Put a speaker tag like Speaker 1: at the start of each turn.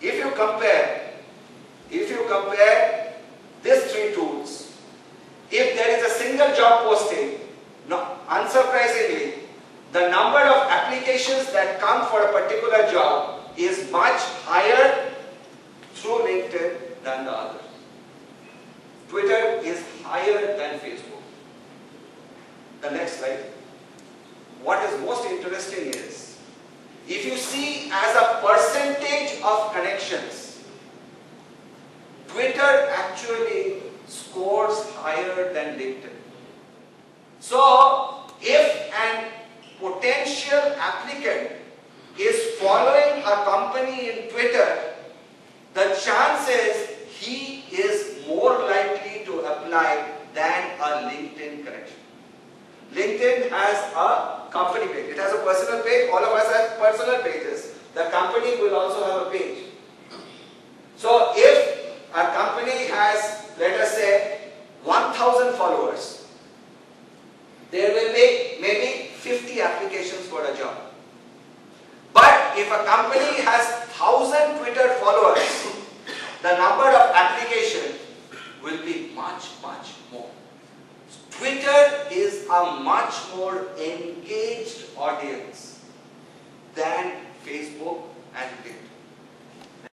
Speaker 1: if you compare, if you compare these three tools, if there is a single job posting, no, unsurprisingly, the number of applications that come for a particular job is much higher through LinkedIn than the others. Twitter is higher than Facebook. The next slide. What is most interesting is, if you see as a percentage of connections, Twitter actually scores higher than LinkedIn. So, if an potential applicant is following a company in Twitter, the chances he is more likely to apply than a LinkedIn connection. LinkedIn has a company page. It has a personal page. All of us have personal pages. The company will also have a page. So if a company has, let us say, 1000 followers, there will be maybe 50 applications for a job. But if a company has 1000 Twitter followers, the number of applications will be much, much more. Twitter is a much more engaged audience